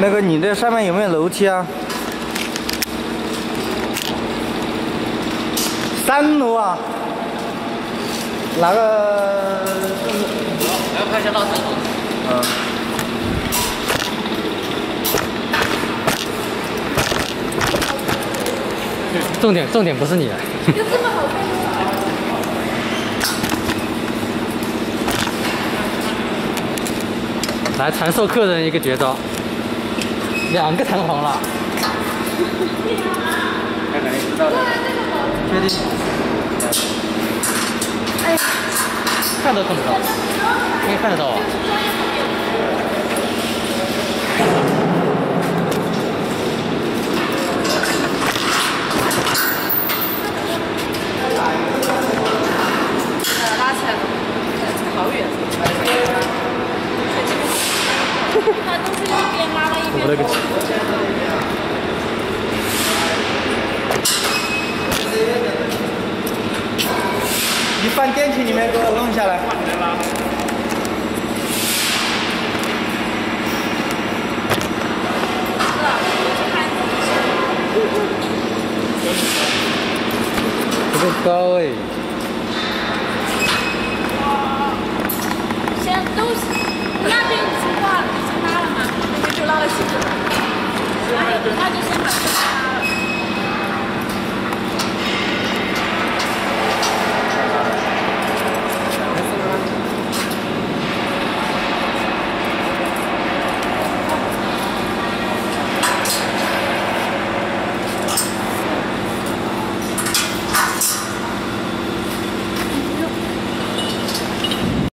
那个你这上面有没有楼梯啊？三楼啊？哪个？来看一下大三楼。嗯。重点重点不是你。有这么好看？来传授客人一个绝招。两个弹簧了。看肯定知道的。确定。哎。看都看不到。应该看得到啊。拉起来了，好远。他都是一边拉了一边。你放电梯里面给我弄下来。这个高哎。那就先把这个